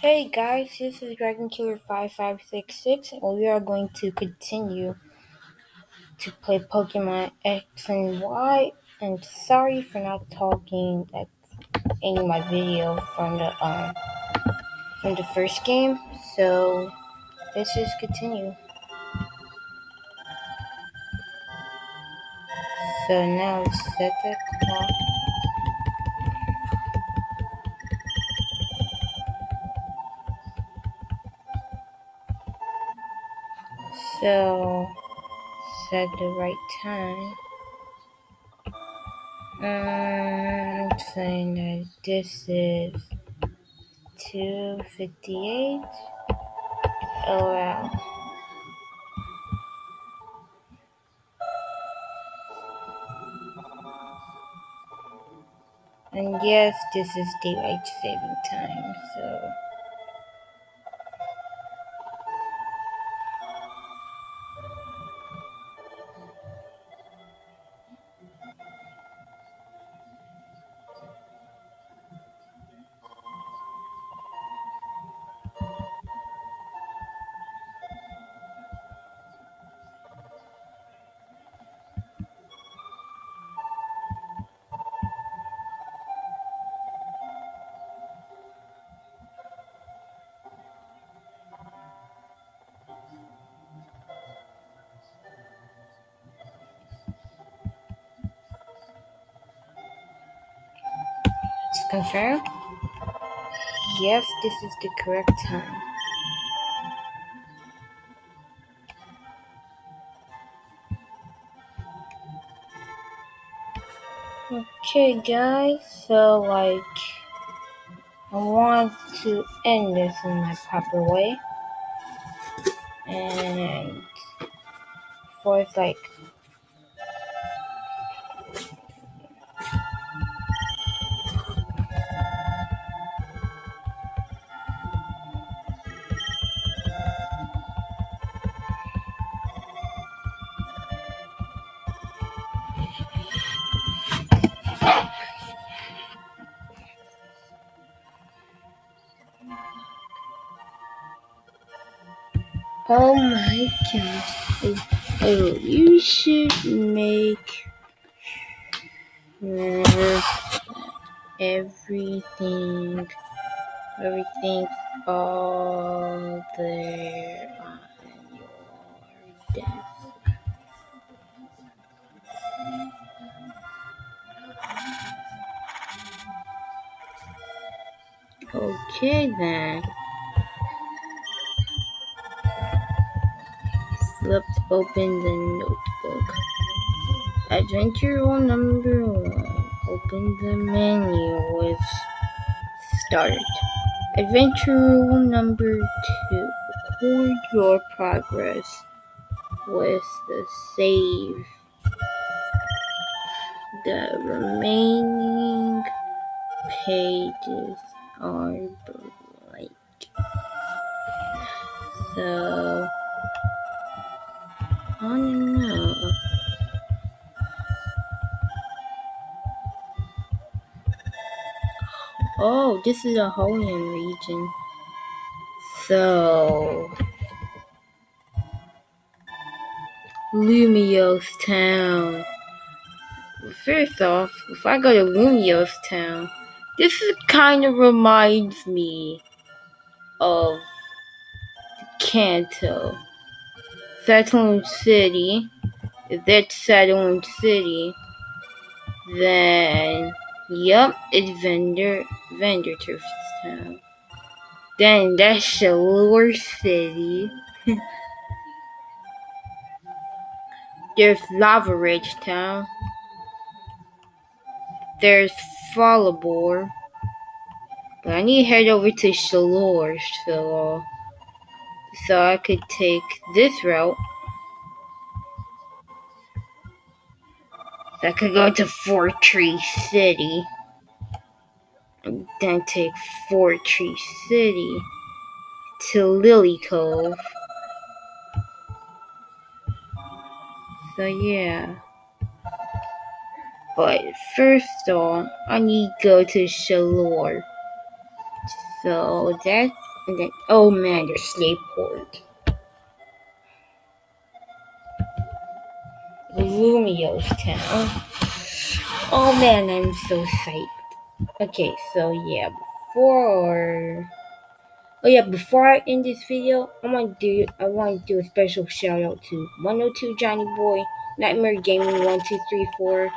Hey guys, this is Dragon Killer 5566 and we are going to continue to play Pokemon X and Y and sorry for not talking at in my video from the um from the first game. So let's just continue. So now set the clock. So set the right time. Um, I'm saying that this is 258. Oh wow. And yes, this is daylight saving time, so confirm. Yes, this is the correct time. Okay, guys, so like, I want to end this in my proper way. And for like, oh my god. Oh, you should make everything, everything, all there on your desk. Okay then. Open the notebook. Adventure rule number one. Open the menu with start. Adventure rule number two. Record your progress with the save. The remaining pages are blank. So, I don't. Oh, this is a Holian region. So, Lumiose Town. First off, if I go to Lumiose Town, this kind of reminds me of Kanto. Satoon City. If that's Satoon City, then yep, it's Verdanturf Town. Then that's Shalour City. There's Lavaridge Town. There's Fallarbor. But I need to head over to Shalour, so, so I could take this route. I could go to Fortree City. And then take Fortree City to Lilycove. So yeah. But first off, I need to go to Shalour. So that's And then, oh man, there's Slateport. Lumiose Town. Oh man, I'm so psyched. Okay, so yeah, before oh yeah, before I end this video, I want to do I want to do a special shout out to 102 Johnny Boy, Nightmare Gaming 1234,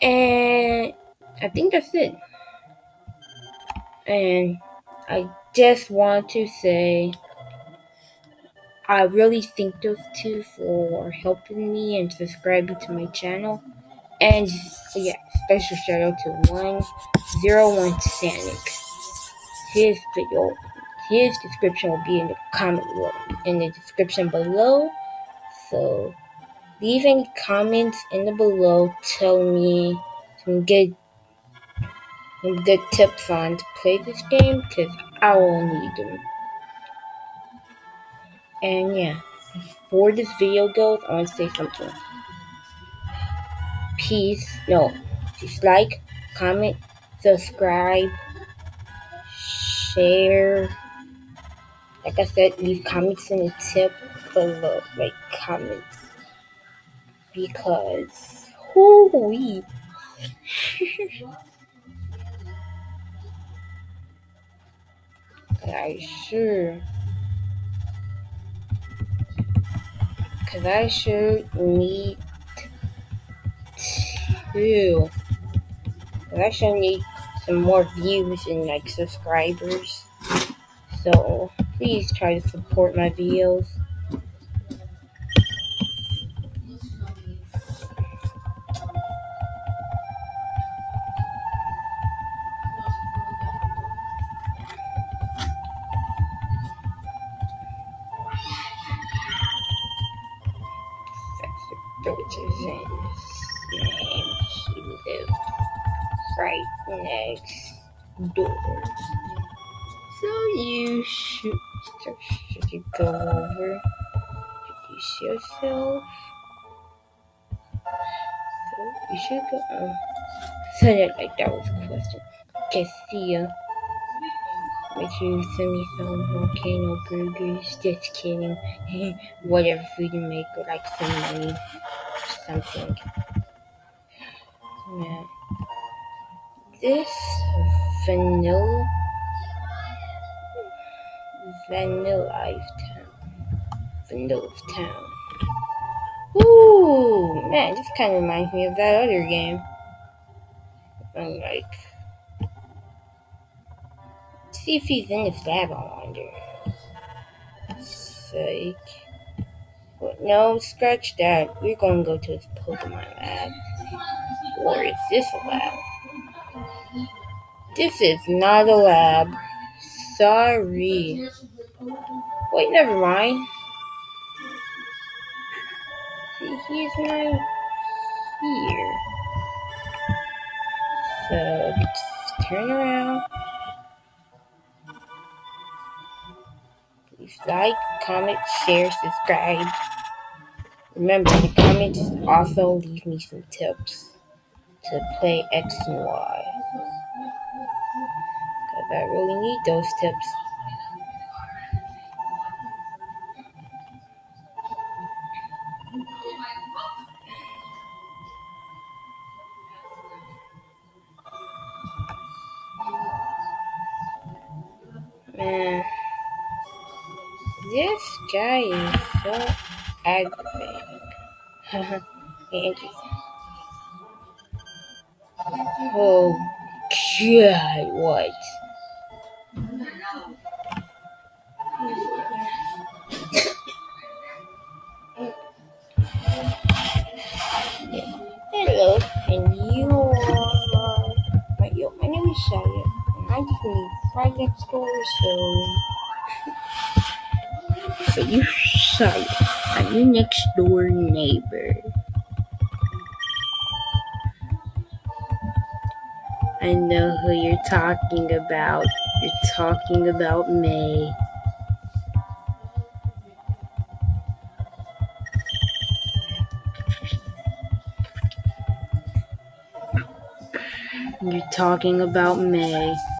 and I think that's it. And I just want to say I really thank those two for helping me and subscribing to my channel. And yeah, special shout out to 101 Sanic. His video, his description will be in the comment in the description below. So leave any comments in the below. Tell me some good good tips on to play this game because I will need them. And yeah, before this video goes, I want to say something. Peace. No, just like, comment, subscribe, share. Like I said, leave comments in the tip below, like comments, because who we. I sure. Cause I sure need to. I sure need some more views and like subscribers. So please try to support my videos. Right next door. So you should, should you go over, introduce yourself. So you should go. Um, so that like that was a question. Okay, see ya. Make sure you send me some volcano burgers. Just kidding. Whatever food you make, like some money something. Yeah. This vanilla vanilla town. Vanilla town. Ooh, man, this kind of reminds me of that other game. I'm like, see if he's in this lab. I wonder. But no, scratch that. We're gonna go to this Pokemon lab. Or is this a lab? This is not a lab. Sorry. Wait, never mind. See, he's not here. So, just turn around. Please like, comment, share, subscribe. Remember, in the comments, also leave me some tips to play X and Y. Because I really need those tips. Man, this guy is so aggravating. Interesting. Oh God, what? Hello, and you are my yo. My name is Shaya, and I just live right next door. So, so you Shaya, are your next door neighbor? I know who you're talking about. You're talking about May. You're talking about May.